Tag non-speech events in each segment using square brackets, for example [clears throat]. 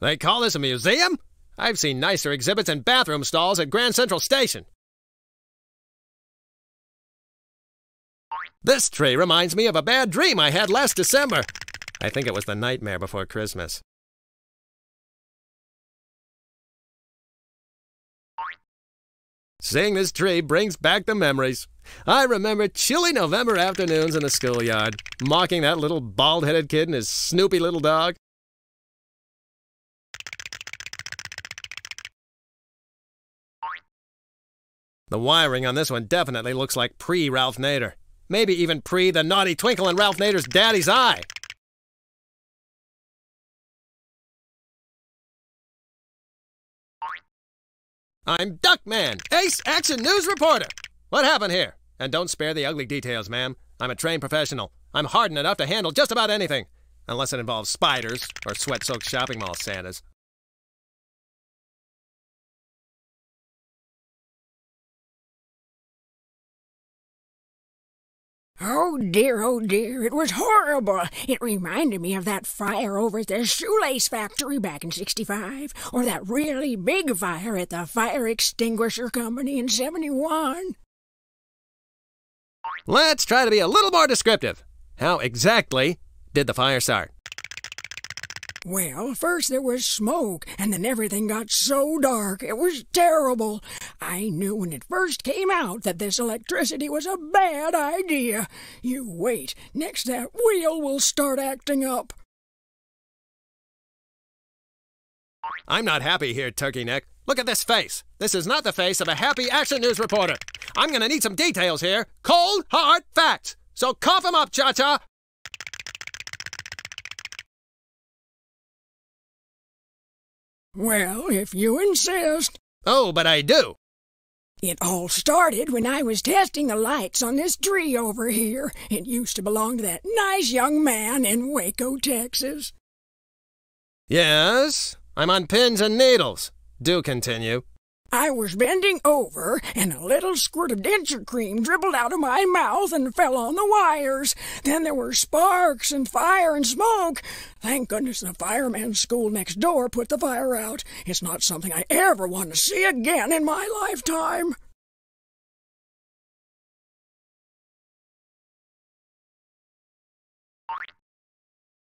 They call this a museum? I've seen nicer exhibits in bathroom stalls at Grand Central Station. This tree reminds me of a bad dream I had last December. I think it was the nightmare before Christmas. Seeing this tree brings back the memories. I remember chilly November afternoons in the schoolyard, mocking that little bald headed kid and his snoopy little dog. The wiring on this one definitely looks like pre Ralph Nader. Maybe even pre the naughty twinkle in Ralph Nader's daddy's eye. I'm Duckman, ace action news reporter. What happened here? And don't spare the ugly details, ma'am. I'm a trained professional. I'm hardened enough to handle just about anything. Unless it involves spiders or sweat soaked shopping mall Santas. Oh dear, oh dear, it was horrible. It reminded me of that fire over at the shoelace factory back in 65, or that really big fire at the fire extinguisher company in 71. Let's try to be a little more descriptive. How exactly did the fire start? Well, first there was smoke, and then everything got so dark. It was terrible. I knew when it first came out that this electricity was a bad idea. You wait. Next that wheel will start acting up. I'm not happy here, Turkey Neck. Look at this face. This is not the face of a happy action news reporter. I'm gonna need some details here. Cold, hard facts. So cough 'em up, Cha Cha. Well, if you insist. Oh, but I do. It all started when I was testing the lights on this tree over here. It used to belong to that nice young man in Waco, Texas. Yes, I'm on pins and needles. Do continue. I was bending over, and a little squirt of denture cream dribbled out of my mouth and fell on the wires. Then there were sparks and fire and smoke. Thank goodness the fireman's school next door put the fire out. It's not something I ever want to see again in my lifetime.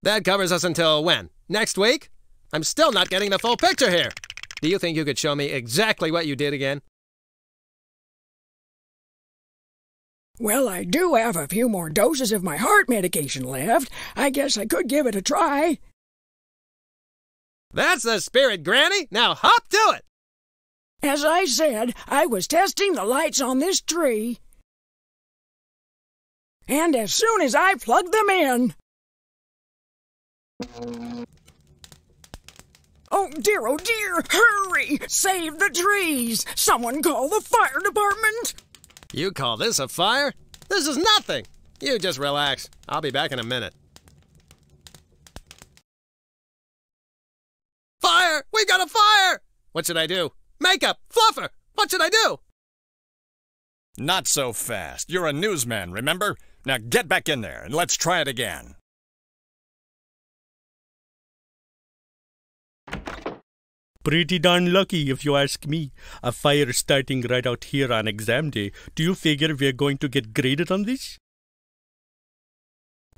That covers us until when? Next week? I'm still not getting the full picture here. Do you think you could show me exactly what you did again? Well, I do have a few more doses of my heart medication left. I guess I could give it a try. That's the spirit, Granny. Now hop to it. As I said, I was testing the lights on this tree. And as soon as I plugged them in. Oh dear, oh dear! Hurry! Save the trees! Someone call the fire department! You call this a fire? This is nothing! You just relax. I'll be back in a minute. Fire! We got a fire! What should I do? Makeup! Fluffer! What should I do? Not so fast. You're a newsman, remember? Now get back in there and let's try it again. Pretty darn lucky, if you ask me. A fire starting right out here on exam day. Do you figure we're going to get graded on this?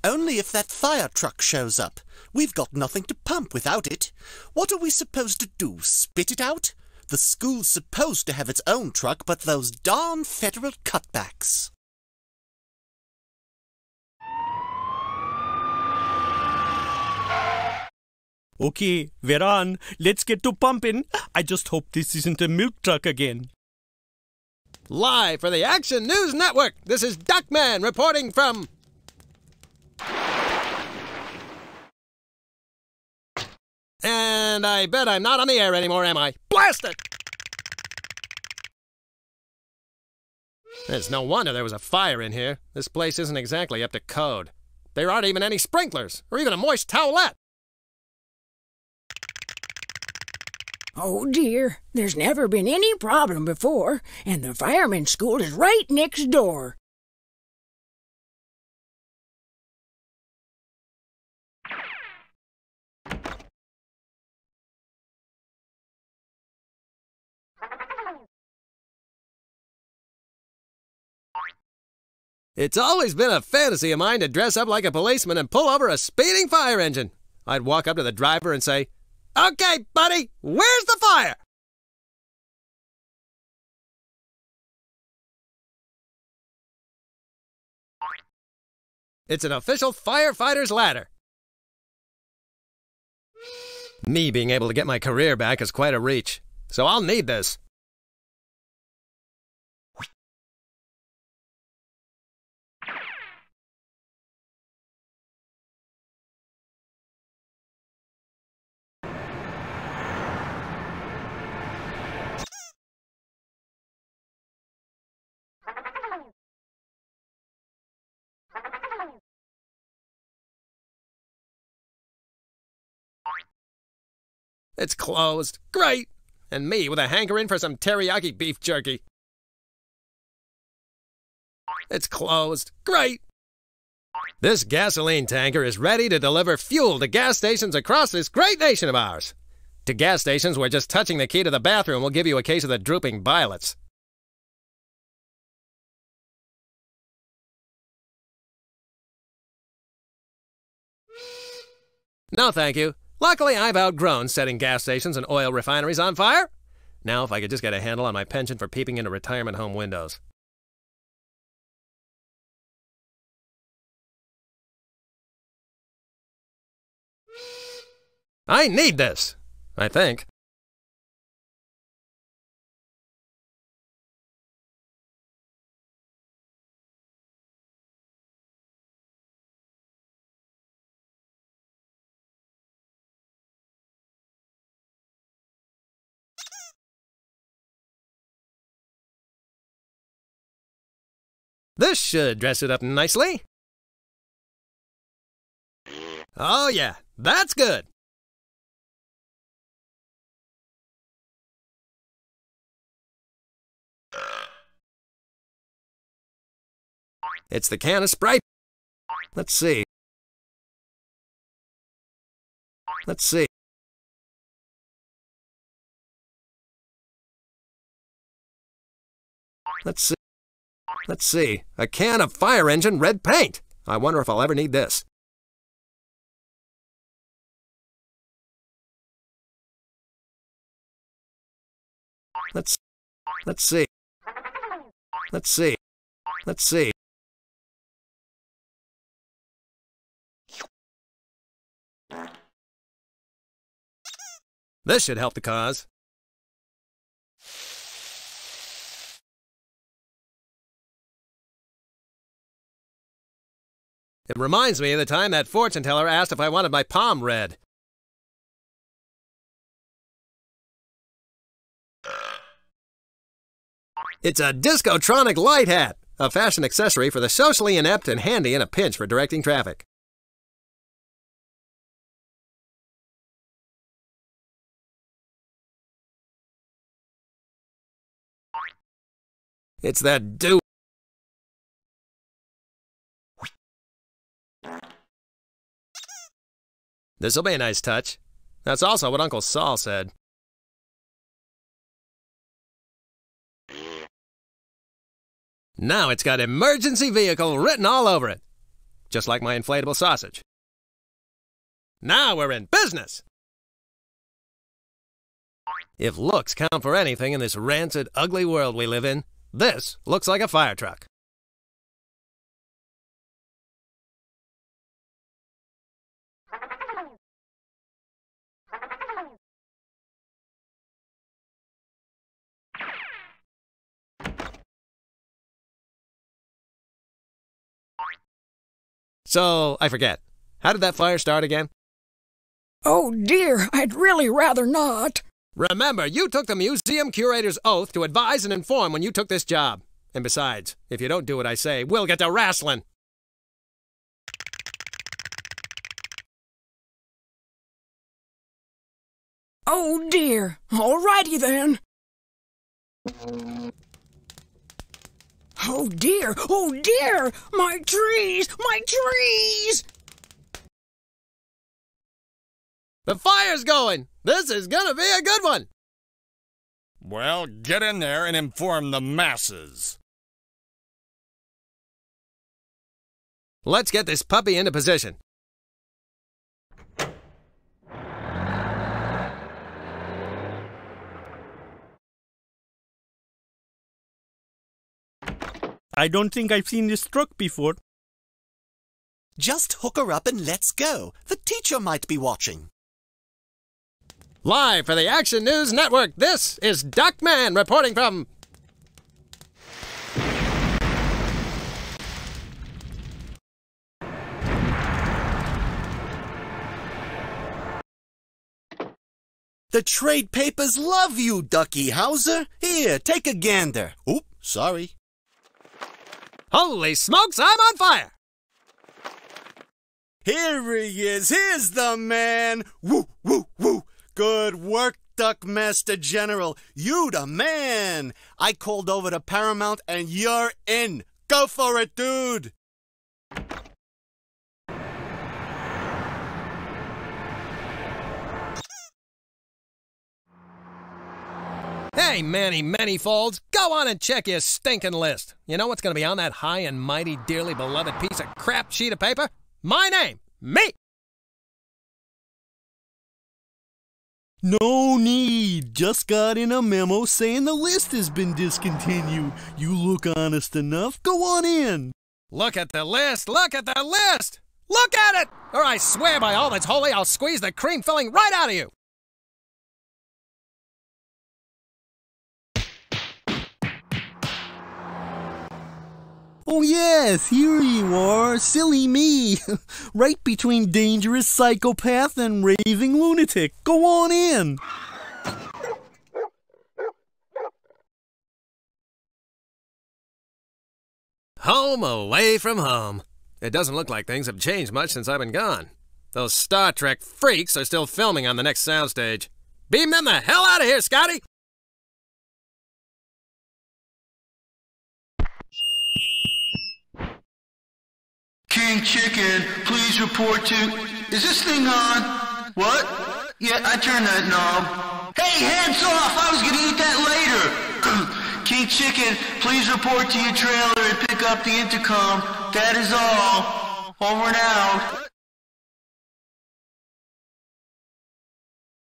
Only if that fire truck shows up. We've got nothing to pump without it. What are we supposed to do, spit it out? The school's supposed to have its own truck, but those darn federal cutbacks. Okay, we're on. Let's get to pumping. I just hope this isn't a milk truck again. Live for the Action News Network, this is Duckman reporting from. And I bet I'm not on the air anymore, am I? Blast it! It's no wonder there was a fire in here. This place isn't exactly up to code. There aren't even any sprinklers, or even a moist towelette. Oh dear, there's never been any problem before, and the firemen's school is right next door. It's always been a fantasy of mine to dress up like a policeman and pull over a speeding fire engine. I'd walk up to the driver and say, Okay, buddy, where's the fire? It's an official firefighter's ladder. Me being able to get my career back is quite a reach, so I'll need this. It's closed. Great! And me with a hankering for some teriyaki beef jerky. It's closed. Great! This gasoline tanker is ready to deliver fuel to gas stations across this great nation of ours. To gas stations where just touching the key to the bathroom will give you a case of the drooping violets. No, thank you. Luckily, I've outgrown setting gas stations and oil refineries on fire. Now, if I could just get a handle on my pension for peeping into retirement home windows. I need this, I think. This should dress it up nicely. Oh, yeah, that's good. It's the can of Sprite. Let's see. Let's see. Let's see. Let's see. A can of fire engine red paint. I wonder if I'll ever need this. Let's let's see. Let's see. Let's see. This should help the cause. It reminds me of the time that fortune teller asked if I wanted my palm read. It's a Discotronic light hat, a fashion accessory for the socially inept and handy in a pinch for directing traffic. It's that do. This'll be a nice touch. That's also what Uncle Saul said. Now it's got emergency vehicle written all over it. Just like my inflatable sausage. Now we're in business! If looks count for anything in this rancid, ugly world we live in, this looks like a fire truck. So, I forget. How did that fire start again? Oh dear, I'd really rather not. Remember, you took the museum curator's oath to advise and inform when you took this job. And besides, if you don't do what I say, we'll get to wrestling. Oh dear. All righty then. Oh dear, oh dear! My trees, my trees! The fire's going! This is gonna be a good one! Well, get in there and inform the masses. Let's get this puppy into position. I don't think I've seen this truck before. Just hook her up and let's go. The teacher might be watching. Live for the Action News Network, this is Duckman reporting from. The trade papers love you, Ducky Hauser. Here, take a gander. Oop, sorry. Holy smokes, I'm on fire! Here he is. Here's the man. Woo, woo, woo. Good work, Duckmaster General. You the man. I called over to Paramount and you're in. Go for it, dude. Hey, Manny Manyfolds, go on and check your stinking list. You know what's going to be on that high and mighty, dearly beloved piece of crap sheet of paper? My name, me! No need. Just got in a memo saying the list has been discontinued. You look honest enough. Go on in. Look at the list! Look at the list! Look at it! Or I swear by all that's holy, I'll squeeze the cream filling right out of you! Oh, yes, here you are. Silly me. [laughs] right between dangerous psychopath and raving lunatic. Go on in. Home away from home. It doesn't look like things have changed much since I've been gone. Those Star Trek freaks are still filming on the next soundstage. Beam them the hell out of here, Scotty! King Chicken, please report to. Is this thing on? What? Yeah, I turned that knob. Hey, hands off! I was gonna eat that later! [clears throat] King Chicken, please report to your trailer and pick up the intercom. That is all. Over and out.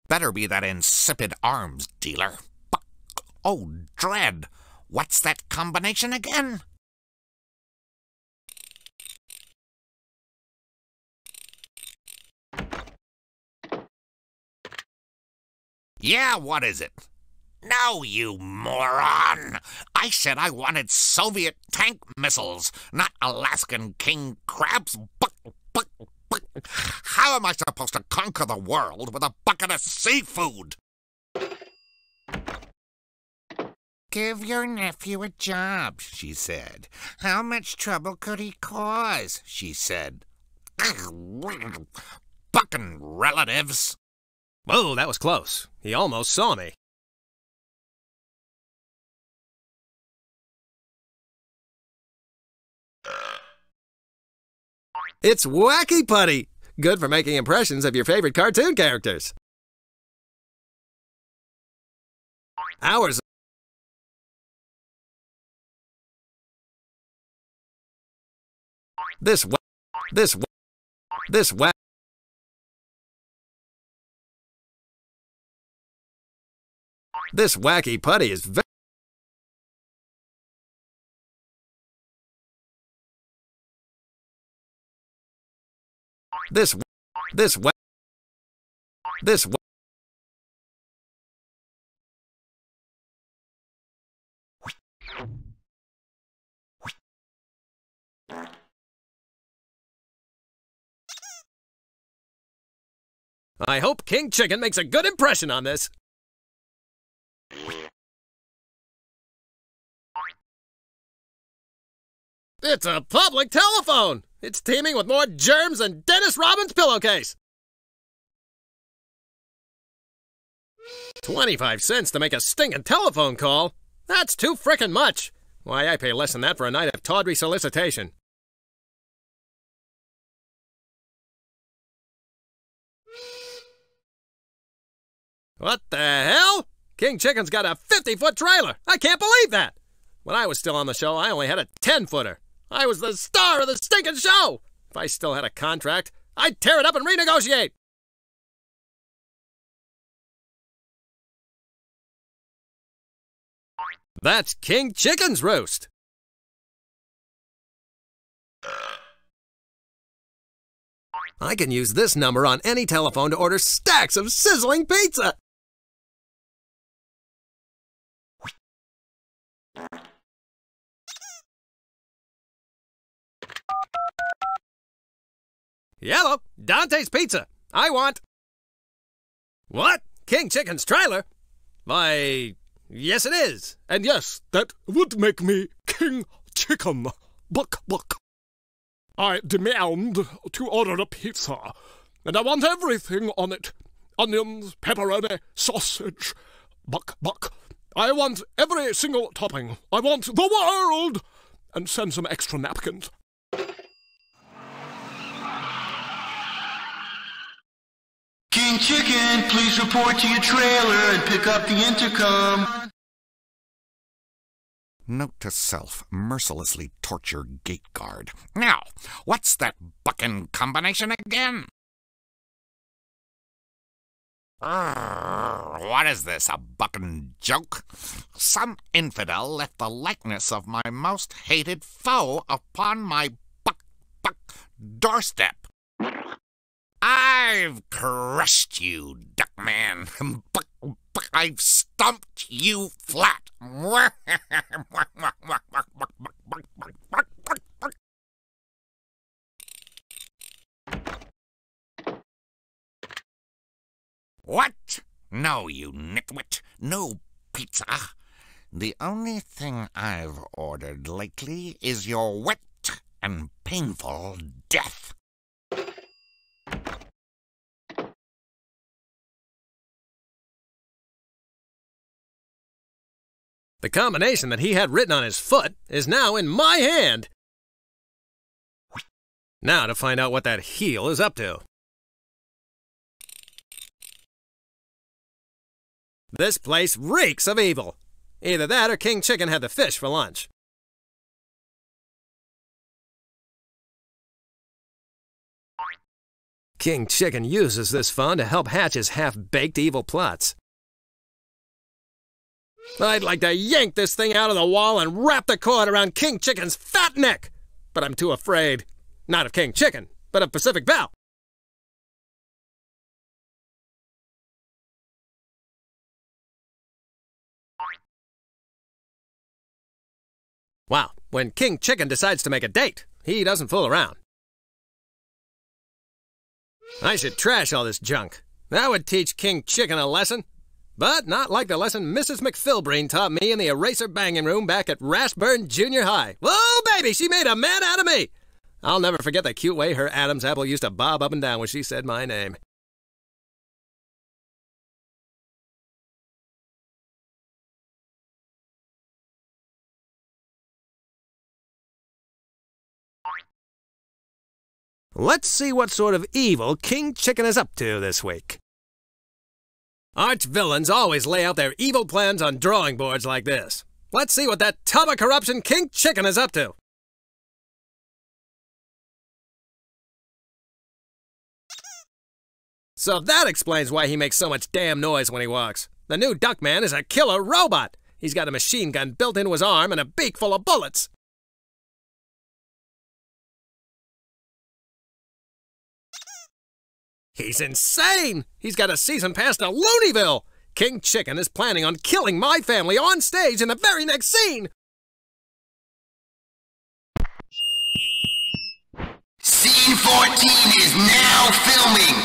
Better be that insipid arms dealer. Oh, dread. What's that combination again? Yeah, what is it? No, you moron! I said I wanted Soviet tank missiles, not Alaskan king crabs. How am I supposed to conquer the world with a bucket of seafood? Give your nephew a job, she said. How much trouble could he cause? she said. Bucking relatives. Whoa, that was close. He almost saw me. It's Wacky Putty! Good for making impressions of your favorite cartoon characters. Hours. This this this wa- This wacky putty is very This this this I hope King Chicken makes a good impression on this. It's a public telephone! It's teeming with more germs than Dennis Robbins' pillowcase! 25 cents to make a stinking telephone call? That's too frickin' much! Why, I pay less than that for a night of tawdry solicitation. What the hell? King Chicken's got a 50 foot trailer! I can't believe that! When I was still on the show, I only had a 10 footer. I was the star of the stinking show! If I still had a contract, I'd tear it up and renegotiate. That's King Chicken's roast. I can use this number on any telephone to order stacks of sizzling pizza. Yellow, Dante's Pizza. I want. What? King Chicken's trailer? Why, yes, it is. And yes, that would make me King Chicken. Buck, buck. I demand to order a pizza, and I want everything on it onions, pepperoni, sausage. Buck, buck. I want every single topping. I want the world! And send some extra napkins. Chicken, please report to your trailer and pick up the intercom. Note to self, mercilessly torture gate guard. Now, what's that bucking combination again? What is this, a bucking joke? Some infidel left the likeness of my most hated foe upon my buck buck doorstep. I've crushed you, Duckman. [laughs] I've stumped you flat. [laughs] What? No, you nitwit. No pizza. The only thing I've ordered lately is your wet and painful death. The combination that he had written on his foot is now in my hand. Now to find out what that heel is up to. This place reeks of evil. Either that or King Chicken had the fish for lunch. King Chicken uses this fun to help hatch his half-baked evil plots. I'd like to yank this thing out of the wall and wrap the cord around King Chicken's fat neck, but I'm too afraid. Not of King Chicken, but of Pacific Bell. Wow, when King Chicken decides to make a date, he doesn't fool around. I should trash all this junk. That would teach King Chicken a lesson. But not like the lesson Mrs. McPhilbrain taught me in the eraser banging room back at Rashburn Junior High. Whoa, baby, she made a man out of me! I'll never forget the cute way her Adam's apple used to bob up and down when she said my name. Let's see what sort of evil King Chicken is up to this week. Arch villains always lay out their evil plans on drawing boards like this. Let's see what that tub of corruption King Chicken is up to. So that explains why he makes so much damn noise when he walks. The new Duckman is a killer robot. He's got a machine gun built into his arm and a beak full of bullets. He's insane! He's got a season pass to Looneyville! King Chicken is planning on killing my family on stage in the very next scene! Scene 14 is now filming.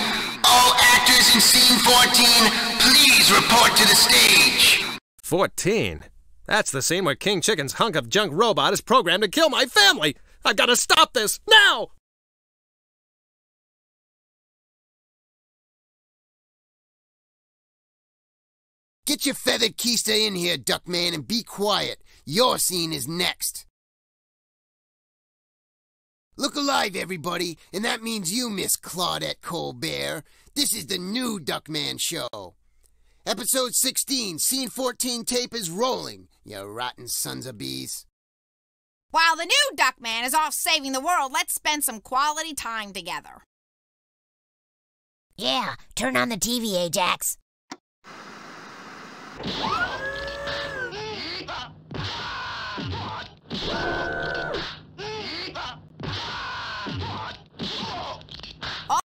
All actors in scene 14, please report to the stage. 14? That's the scene where King Chicken's hunk of junk robot is programmed to kill my family! I've got to stop this, now! Get your feathered keister in here, Duckman, and be quiet. Your scene is next. Look alive, everybody, and that means you, Miss Claudette Colbert. This is the new Duckman Show. Episode 16, Scene 14 tape is rolling, you rotten sons of bees. While the new Duckman is off saving the world, let's spend some quality time together. Yeah, turn on the TV, Ajax. Whoa! [laughs]